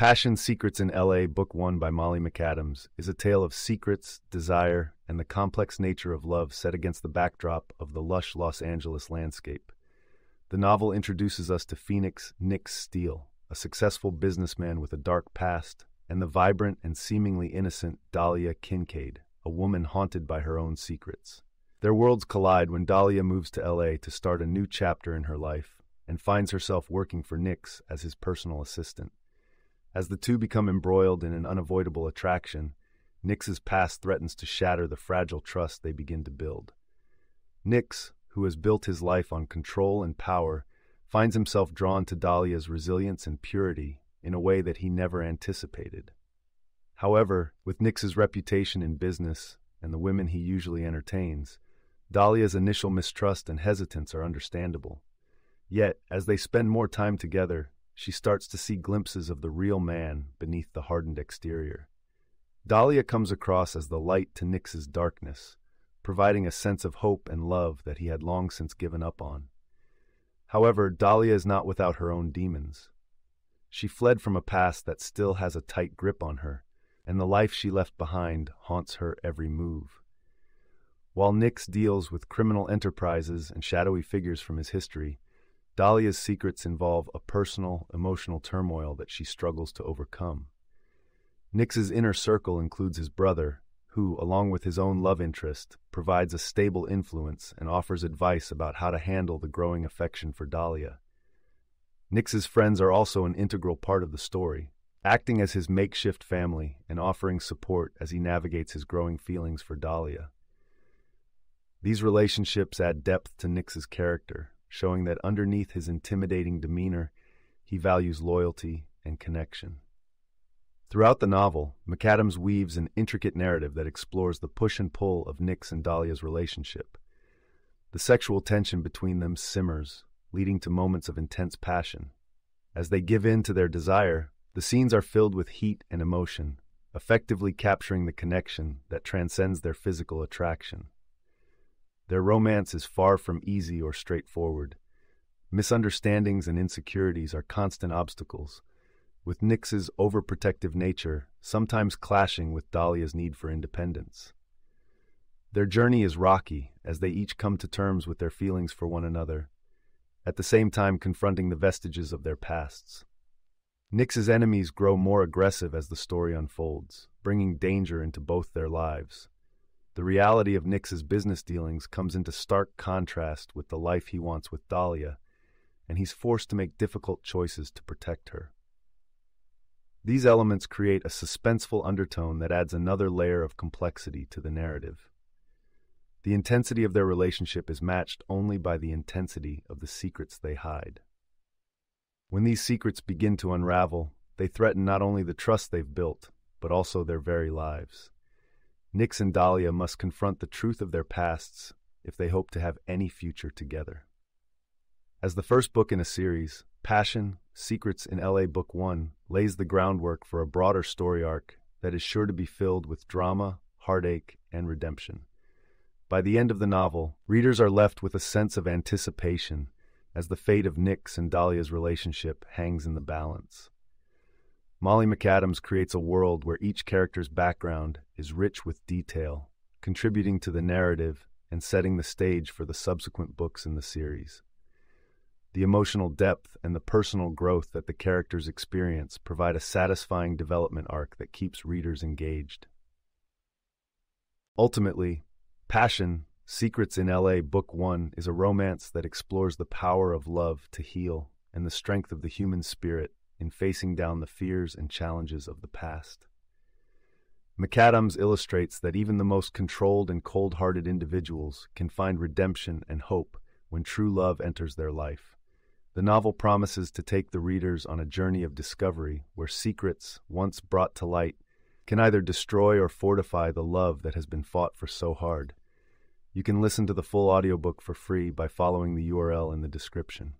Passion Secrets in LA, Book 1 by Molly McAdams, is a tale of secrets, desire, and the complex nature of love set against the backdrop of the lush Los Angeles landscape. The novel introduces us to Phoenix Nix Steele, a successful businessman with a dark past, and the vibrant and seemingly innocent Dahlia Kincaid, a woman haunted by her own secrets. Their worlds collide when Dahlia moves to LA to start a new chapter in her life and finds herself working for Nix as his personal assistant. As the two become embroiled in an unavoidable attraction, Nix's past threatens to shatter the fragile trust they begin to build. Nix, who has built his life on control and power, finds himself drawn to Dahlia's resilience and purity in a way that he never anticipated. However, with Nix's reputation in business and the women he usually entertains, Dahlia's initial mistrust and hesitance are understandable. Yet, as they spend more time together, she starts to see glimpses of the real man beneath the hardened exterior. Dahlia comes across as the light to Nix's darkness, providing a sense of hope and love that he had long since given up on. However, Dahlia is not without her own demons. She fled from a past that still has a tight grip on her, and the life she left behind haunts her every move. While Nix deals with criminal enterprises and shadowy figures from his history, Dahlia's secrets involve a personal, emotional turmoil that she struggles to overcome. Nix's inner circle includes his brother, who, along with his own love interest, provides a stable influence and offers advice about how to handle the growing affection for Dahlia. Nix's friends are also an integral part of the story, acting as his makeshift family and offering support as he navigates his growing feelings for Dahlia. These relationships add depth to Nix's character, showing that underneath his intimidating demeanor, he values loyalty and connection. Throughout the novel, McAdams weaves an intricate narrative that explores the push and pull of Nick's and Dahlia's relationship. The sexual tension between them simmers, leading to moments of intense passion. As they give in to their desire, the scenes are filled with heat and emotion, effectively capturing the connection that transcends their physical attraction. Their romance is far from easy or straightforward. Misunderstandings and insecurities are constant obstacles, with Nix's overprotective nature sometimes clashing with Dahlia's need for independence. Their journey is rocky as they each come to terms with their feelings for one another, at the same time confronting the vestiges of their pasts. Nix's enemies grow more aggressive as the story unfolds, bringing danger into both their lives. The reality of Nix's business dealings comes into stark contrast with the life he wants with Dahlia, and he's forced to make difficult choices to protect her. These elements create a suspenseful undertone that adds another layer of complexity to the narrative. The intensity of their relationship is matched only by the intensity of the secrets they hide. When these secrets begin to unravel, they threaten not only the trust they've built, but also their very lives. Nix and Dahlia must confront the truth of their pasts if they hope to have any future together. As the first book in a series, Passion Secrets in LA Book 1 lays the groundwork for a broader story arc that is sure to be filled with drama, heartache, and redemption. By the end of the novel, readers are left with a sense of anticipation as the fate of Nix and Dahlia's relationship hangs in the balance. Molly McAdams creates a world where each character's background is rich with detail, contributing to the narrative and setting the stage for the subsequent books in the series. The emotional depth and the personal growth that the characters experience provide a satisfying development arc that keeps readers engaged. Ultimately, Passion Secrets in LA Book 1 is a romance that explores the power of love to heal and the strength of the human spirit in facing down the fears and challenges of the past. McAdams illustrates that even the most controlled and cold hearted individuals can find redemption and hope when true love enters their life. The novel promises to take the readers on a journey of discovery where secrets, once brought to light, can either destroy or fortify the love that has been fought for so hard. You can listen to the full audiobook for free by following the URL in the description.